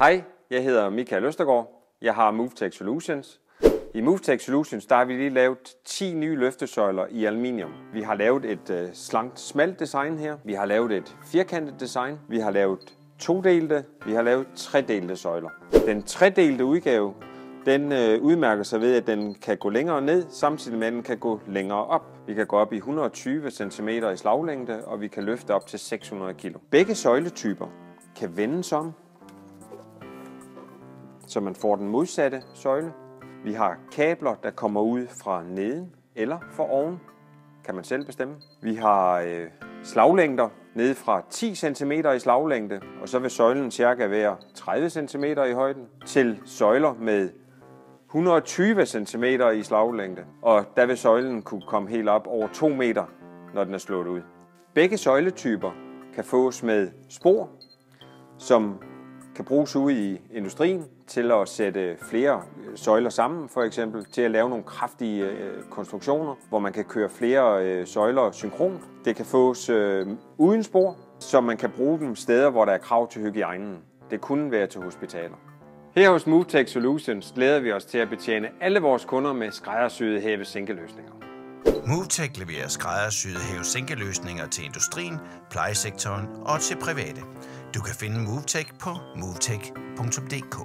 Hej, jeg hedder Michael Østergaard. Jeg har MoveTech Solutions. I MoveTech Solutions der har vi lige lavet 10 nye løftesøjler i aluminium. Vi har lavet et øh, slankt, smalt design her. Vi har lavet et firkantet design. Vi har lavet todelte. Vi har lavet tredelte søjler. Den tredelte udgave den øh, udmærker sig ved, at den kan gå længere ned, samtidig med at den kan gå længere op. Vi kan gå op i 120 cm i slaglængde, og vi kan løfte op til 600 kg. Begge søjletyper kan vendes om, så man får den modsatte søjle. Vi har kabler, der kommer ud fra neden eller fra oven, kan man selv bestemme. Vi har øh, slaglængder ned fra 10 cm i slaglængde, og så vil søjlen cirka være 30 cm i højden, til søjler med 120 cm i slaglængde, og der vil søjlen kunne komme helt op over 2 meter, når den er slået ud. Begge søjletyper kan fås med spor, som kan bruges ude i industrien til at sætte flere øh, søjler sammen, for eksempel til at lave nogle kraftige øh, konstruktioner, hvor man kan køre flere øh, søjler synkront. Det kan fås øh, uden spor, så man kan bruge dem steder, hvor der er krav til hygiejnen. Det kunne være til hospitaler. Her hos MoveTech Solutions glæder vi os til at betjene alle vores kunder med skræddersyede hæve-sænkeløsninger. MoveTech leverer skræddersyede hæve-sænkeløsninger til industrien, plejesektoren og til private. Du kan finde MoveTech på movetech.dk.